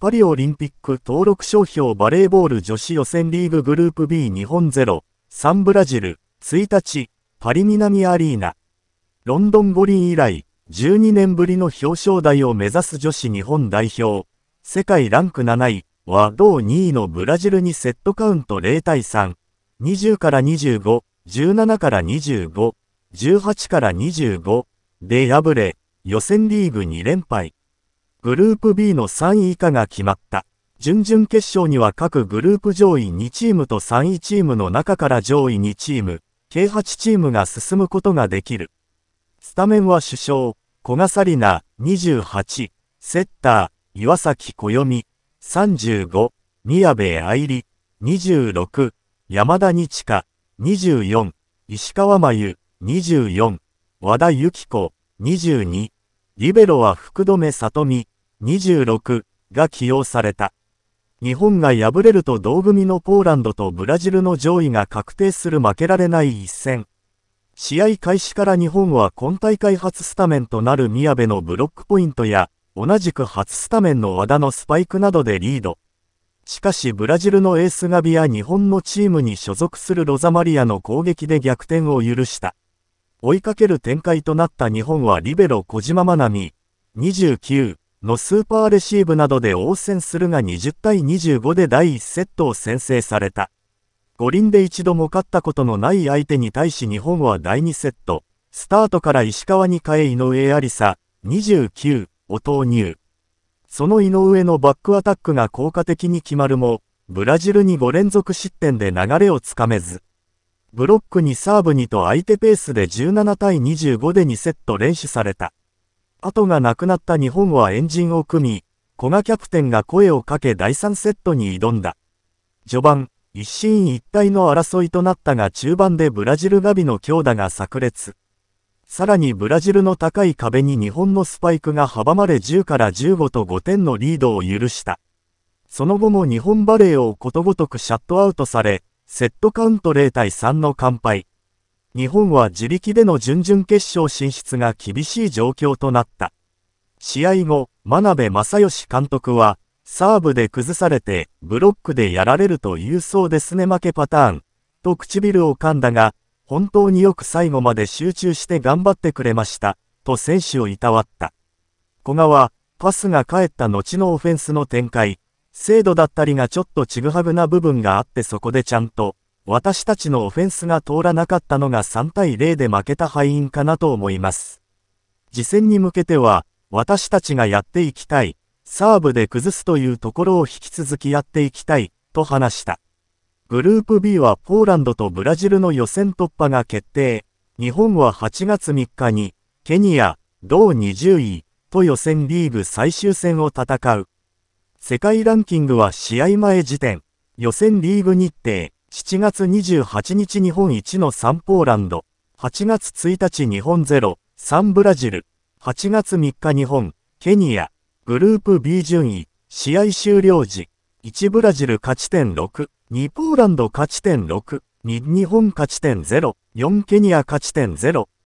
パリオリンピック登録商標バレーボール女子予選リーググループ B 日本0、3ブラジル、1日、パリ南アリーナ。ロンドン五輪以来、12年ぶりの表彰台を目指す女子日本代表、世界ランク7位は同2位のブラジルにセットカウント0対3、20から25、17から25、18から25で敗れ、予選リーグ2連敗。グループ B の3位以下が決まった。準々決勝には各グループ上位2チームと3位チームの中から上位2チーム、計8チームが進むことができる。スタメンは首相、小笠里奈、28、セッター、岩崎小読、35、宮部愛理、26、山田日香、24、石川真由、24、和田由紀子、22、リベロは福留里美、26が起用された。日本が敗れると同組のポーランドとブラジルの上位が確定する負けられない一戦。試合開始から日本は今大会初スタメンとなる宮部のブロックポイントや、同じく初スタメンの和田のスパイクなどでリード。しかしブラジルのエースガビや日本のチームに所属するロザマリアの攻撃で逆転を許した。追いかける展開となった日本はリベロ小島真奈美、29、のスーパーレシーブなどで応戦するが20対25で第1セットを先制された。五輪で一度も勝ったことのない相手に対し日本は第2セット、スタートから石川に変え井上ありさ、29を投入。その井上のバックアタックが効果的に決まるも、ブラジルに5連続失点で流れをつかめず。ブロックにサーブにと相手ペースで17対25で2セット連取された。後がなくなった日本はエンジンを組み、古賀キャプテンが声をかけ第3セットに挑んだ。序盤、一進一退の争いとなったが中盤でブラジルガビの強打が炸裂。さらにブラジルの高い壁に日本のスパイクが阻まれ10から15と5点のリードを許した。その後も日本バレーをことごとくシャットアウトされ、セットカウント0対3の完敗。日本は自力での準々決勝進出が厳しい状況となった。試合後、真鍋正義監督は、サーブで崩されて、ブロックでやられるというそうですね負けパターン、と唇を噛んだが、本当によく最後まで集中して頑張ってくれました、と選手をいたわった。古賀は、パスが返った後のオフェンスの展開、精度だったりがちょっとちぐはぐな部分があってそこでちゃんと、私たちのオフェンスが通らなかったのが3対0で負けた敗因かなと思います。次戦に向けては、私たちがやっていきたい、サーブで崩すというところを引き続きやっていきたい、と話した。グループ B はポーランドとブラジルの予選突破が決定。日本は8月3日に、ケニア、同20位、と予選リーグ最終戦を戦う。世界ランキングは試合前時点、予選リーグ日程、7月28日日本1の3ポーランド、8月1日日本0、3ブラジル、8月3日日本、ケニア、グループ B 順位、試合終了時、1ブラジル勝ち点6、2ポーランド勝ち点6、2日本勝ち点0、4ケニア勝ち点0、